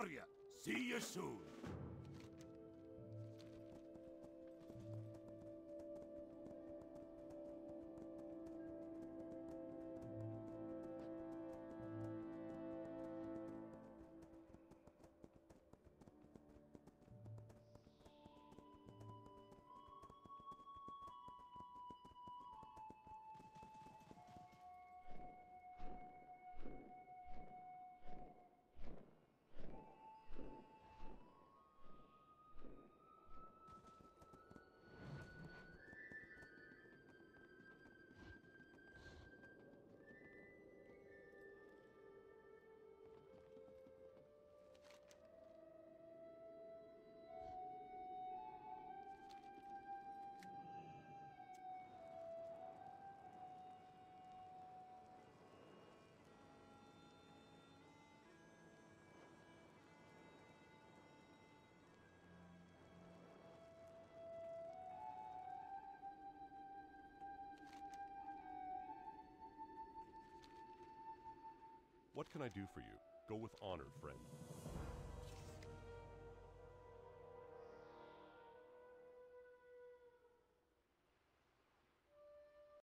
Arya. See you soon. What can I do for you? Go with honor, friend.